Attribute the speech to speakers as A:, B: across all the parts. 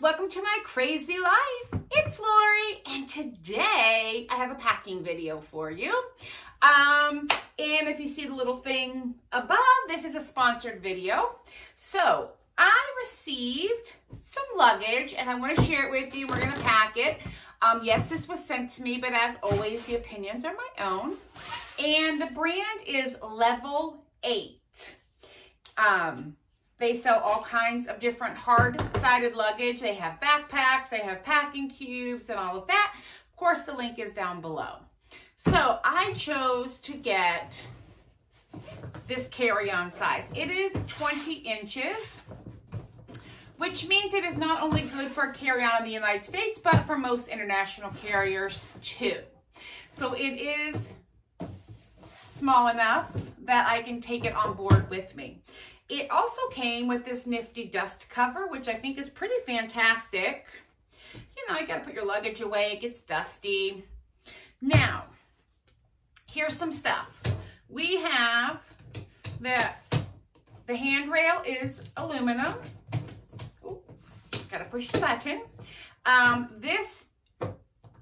A: welcome to my crazy life. It's Lori, and today I have a packing video for you. Um, and if you see the little thing above, this is a sponsored video. So I received some luggage and I want to share it with you. We're going to pack it. Um, yes, this was sent to me, but as always, the opinions are my own. And the brand is Level 8. Um, they sell all kinds of different hard-sided luggage. They have backpacks, they have packing cubes, and all of that. Of course, the link is down below. So I chose to get this carry-on size. It is 20 inches, which means it is not only good for carry-on in the United States, but for most international carriers too. So it is small enough that I can take it on board with me. It also came with this nifty dust cover, which I think is pretty fantastic. You know, you gotta put your luggage away, it gets dusty. Now, here's some stuff. We have the, the handrail is aluminum. Ooh, gotta push the button. Um, this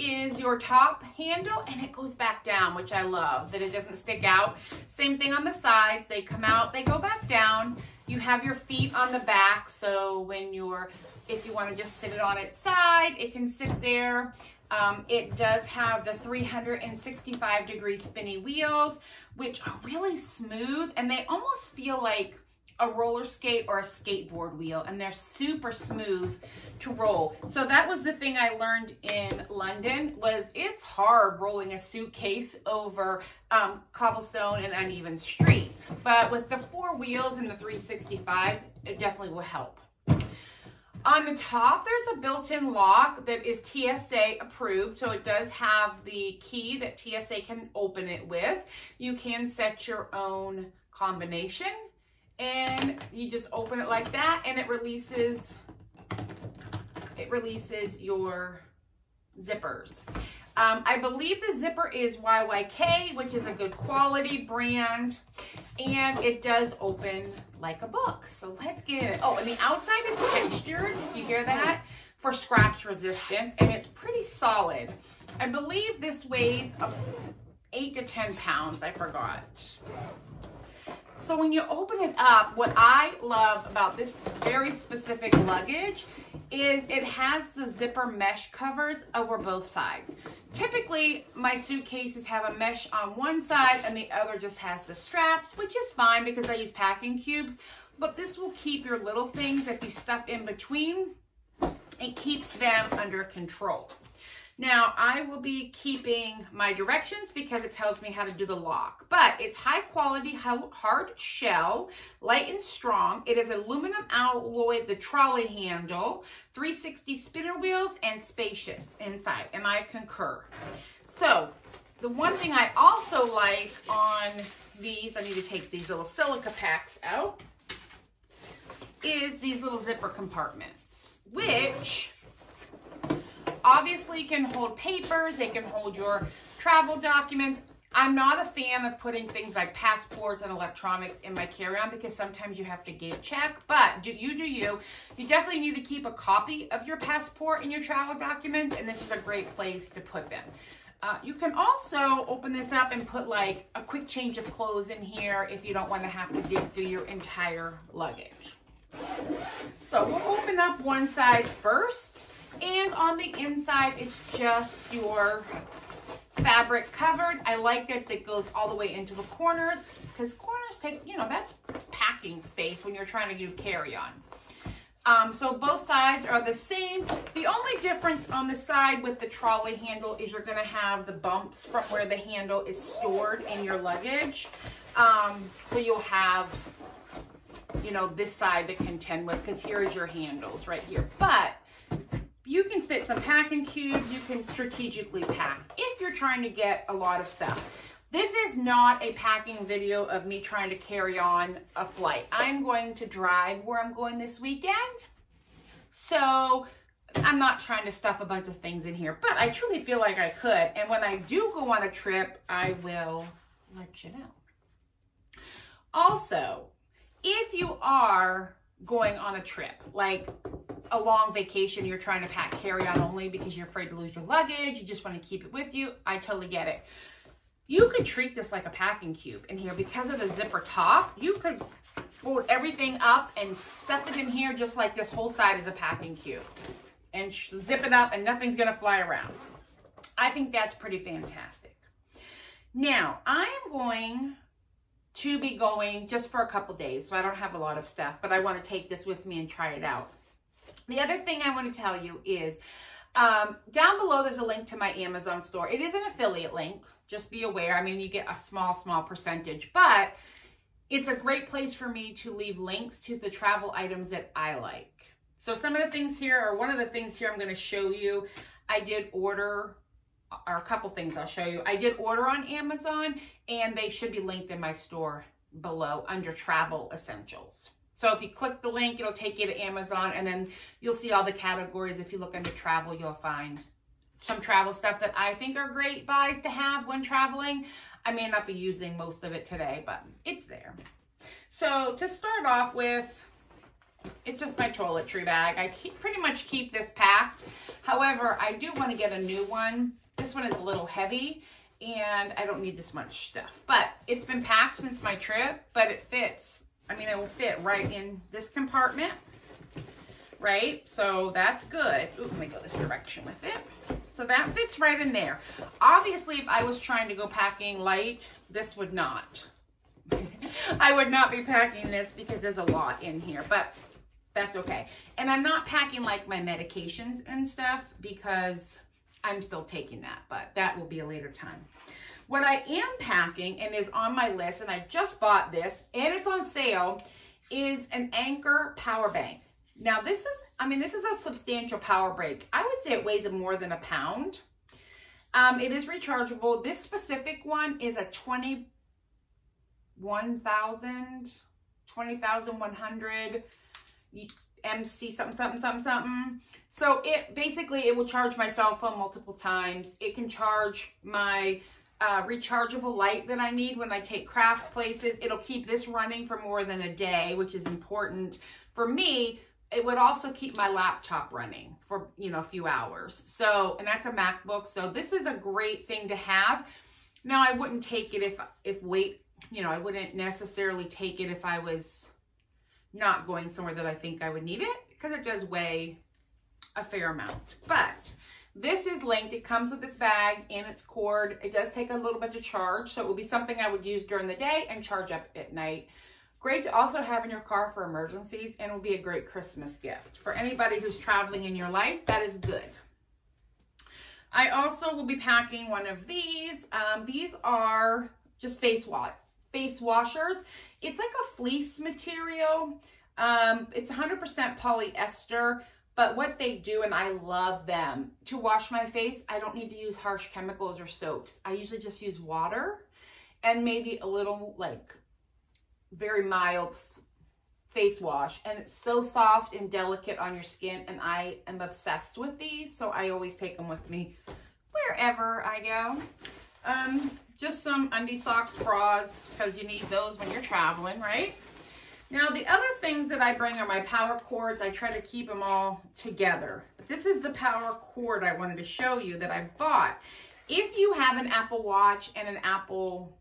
A: is your top handle and it goes back down, which I love, that it doesn't stick out. Same thing on the sides. They come out, they go back down. You have your feet on the back, so when you're, if you want to just sit it on its side, it can sit there. Um, it does have the 365 degree spinny wheels, which are really smooth and they almost feel like a roller skate or a skateboard wheel and they're super smooth to roll. So that was the thing I learned in London was it's hard rolling a suitcase over um, cobblestone and uneven streets. But with the four wheels and the 365, it definitely will help. On the top, there's a built-in lock that is TSA approved. So it does have the key that TSA can open it with. You can set your own combination and you just open it like that and it releases it releases your zippers. Um, I believe the zipper is YKK, which is a good quality brand, and it does open like a book. So let's get it. Oh, and the outside is textured. You hear that? For scratch resistance, and it's pretty solid. I believe this weighs 8 to 10 pounds. I forgot. So when you open it up, what I love about this very specific luggage is it has the zipper mesh covers over both sides. Typically, my suitcases have a mesh on one side and the other just has the straps, which is fine because I use packing cubes, but this will keep your little things if you stuff in between, it keeps them under control. Now, I will be keeping my directions because it tells me how to do the lock, but it's high quality, hard shell, light and strong. It is aluminum alloy, the trolley handle, 360 spinner wheels, and spacious inside, and I concur. So, the one thing I also like on these, I need to take these little silica packs out, is these little zipper compartments, which obviously can hold papers, it can hold your travel documents. I'm not a fan of putting things like passports and electronics in my carry-on because sometimes you have to gate check, but do you do you. You definitely need to keep a copy of your passport and your travel documents, and this is a great place to put them. Uh, you can also open this up and put like a quick change of clothes in here if you don't want to have to dig through your entire luggage. So we'll open up one side first. And on the inside, it's just your fabric covered. I like that it goes all the way into the corners because corners take, you know, that's packing space when you're trying to do carry on. Um, so both sides are the same. The only difference on the side with the trolley handle is you're going to have the bumps from where the handle is stored in your luggage. Um, so you'll have, you know, this side to contend with because here is your handles right here. But you can fit some packing cubes. You can strategically pack if you're trying to get a lot of stuff. This is not a packing video of me trying to carry on a flight. I'm going to drive where I'm going this weekend. So I'm not trying to stuff a bunch of things in here, but I truly feel like I could. And when I do go on a trip, I will let you know. Also, if you are going on a trip, like a long vacation, you're trying to pack carry-on only because you're afraid to lose your luggage, you just want to keep it with you, I totally get it. You could treat this like a packing cube in here because of the zipper top. You could fold everything up and stuff it in here just like this whole side is a packing cube. And zip it up and nothing's going to fly around. I think that's pretty fantastic. Now, I am going to be going just for a couple days, so I don't have a lot of stuff, but I want to take this with me and try it out. The other thing I want to tell you is um, down below, there's a link to my Amazon store. It is an affiliate link. Just be aware. I mean, you get a small, small percentage, but it's a great place for me to leave links to the travel items that I like. So some of the things here, or one of the things here I'm going to show you, I did order, or a couple things I'll show you. I did order on Amazon, and they should be linked in my store below under travel essentials. So if you click the link, it'll take you to Amazon and then you'll see all the categories. If you look under travel, you'll find some travel stuff that I think are great buys to have when traveling. I may not be using most of it today, but it's there. So to start off with, it's just my toiletry bag. I keep, pretty much keep this packed. However, I do want to get a new one. This one is a little heavy and I don't need this much stuff. But it's been packed since my trip, but it fits I mean, it will fit right in this compartment, right? So that's good. Ooh, let me go this direction with it. So that fits right in there. Obviously, if I was trying to go packing light, this would not. I would not be packing this because there's a lot in here, but that's okay. And I'm not packing like my medications and stuff because I'm still taking that, but that will be a later time. What I am packing and is on my list, and I just bought this, and it's on sale, is an Anker power bank. Now this is, I mean, this is a substantial power bank. I would say it weighs more than a pound. Um, it is rechargeable. This specific one is a 21,000, 20,100 MC something, something, something, something. So it basically, it will charge my cell phone multiple times. It can charge my uh, rechargeable light that I need when I take crafts places. It'll keep this running for more than a day, which is important. For me, it would also keep my laptop running for, you know, a few hours. So, and that's a MacBook. So this is a great thing to have. Now, I wouldn't take it if, if weight, you know, I wouldn't necessarily take it if I was not going somewhere that I think I would need it because it does weigh a fair amount. But this is linked. It comes with this bag and its cord. It does take a little bit to charge, so it will be something I would use during the day and charge up at night. Great to also have in your car for emergencies and will be a great Christmas gift. For anybody who's traveling in your life, that is good. I also will be packing one of these. Um, these are just face wash, face washers. It's like a fleece material. Um, it's 100% polyester. But what they do, and I love them, to wash my face, I don't need to use harsh chemicals or soaps. I usually just use water and maybe a little like very mild face wash. And it's so soft and delicate on your skin. And I am obsessed with these. So I always take them with me wherever I go. Um, just some undie socks, bras, because you need those when you're traveling, right? Now the other things that I bring are my power cords. I try to keep them all together. But this is the power cord I wanted to show you that I bought. If you have an Apple Watch and an Apple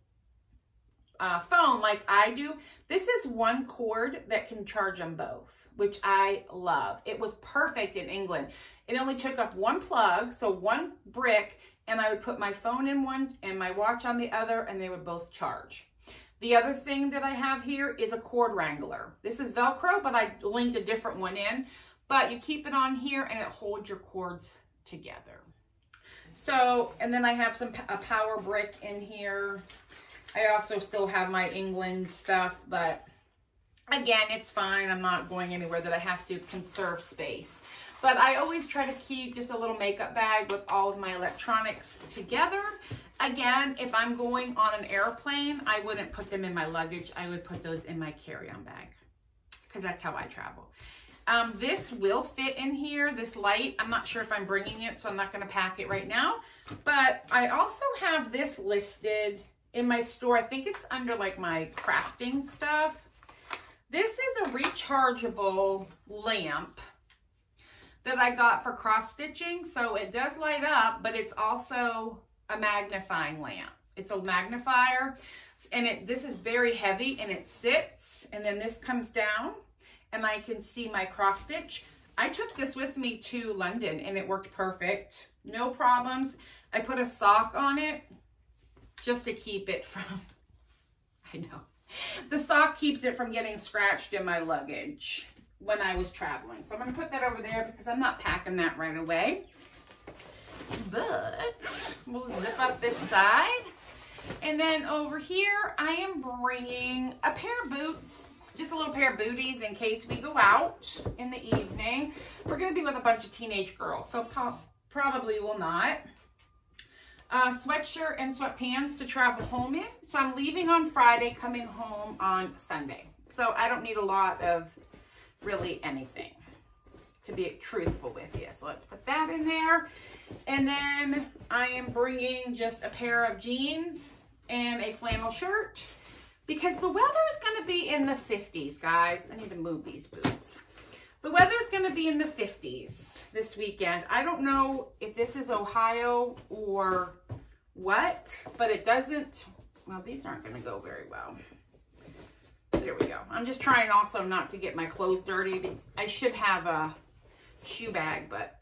A: uh, phone like I do, this is one cord that can charge them both, which I love. It was perfect in England. It only took up one plug, so one brick, and I would put my phone in one and my watch on the other, and they would both charge. The other thing that I have here is a cord wrangler. This is Velcro, but I linked a different one in. But you keep it on here and it holds your cords together. So, and then I have some a power brick in here. I also still have my England stuff, but again, it's fine. I'm not going anywhere that I have to conserve space. But I always try to keep just a little makeup bag with all of my electronics together. Again, if I'm going on an airplane, I wouldn't put them in my luggage. I would put those in my carry-on bag because that's how I travel. Um, this will fit in here, this light. I'm not sure if I'm bringing it, so I'm not going to pack it right now. But I also have this listed in my store. I think it's under like my crafting stuff. This is a rechargeable lamp that I got for cross stitching. So it does light up, but it's also a magnifying lamp. It's a magnifier and it this is very heavy and it sits and then this comes down and I can see my cross stitch. I took this with me to London and it worked perfect. No problems. I put a sock on it just to keep it from, I know. The sock keeps it from getting scratched in my luggage when I was traveling. So I'm going to put that over there because I'm not packing that right away. But we'll zip up this side. And then over here, I am bringing a pair of boots, just a little pair of booties in case we go out in the evening. We're going to be with a bunch of teenage girls, so probably will not. Uh, sweatshirt and sweatpants to travel home in. So I'm leaving on Friday, coming home on Sunday. So I don't need a lot of really anything to be truthful with you. So let's put that in there. And then I am bringing just a pair of jeans and a flannel shirt because the weather is going to be in the 50s, guys. I need to move these boots. The weather is going to be in the 50s this weekend. I don't know if this is Ohio or what, but it doesn't, well, these aren't going to go very well. There we go. I'm just trying also not to get my clothes dirty. I should have a shoe bag, but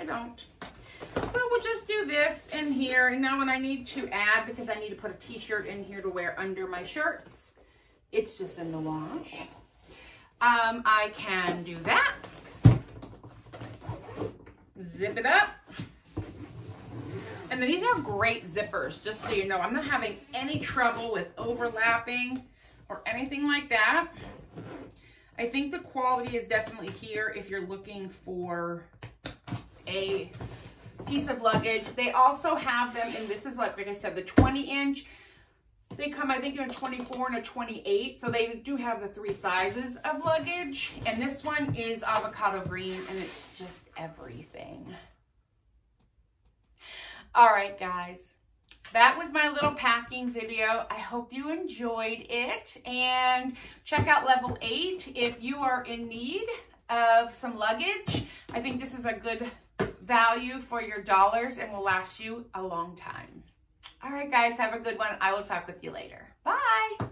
A: I don't. So we'll just do this in here. And now when I need to add, because I need to put a t-shirt in here to wear under my shirts, it's just in the wash. Um, I can do that. Zip it up. And then these are great zippers, just so you know. I'm not having any trouble with overlapping or anything like that. I think the quality is definitely here if you're looking for a piece of luggage. They also have them, and this is like, like I said, the 20 inch. They come, I think, in a 24 and a 28. So they do have the three sizes of luggage. And this one is avocado green, and it's just everything. All right, guys. That was my little packing video. I hope you enjoyed it. And check out level 8 if you are in need of some luggage. I think this is a good value for your dollars and will last you a long time. All right, guys, have a good one. I will talk with you later. Bye.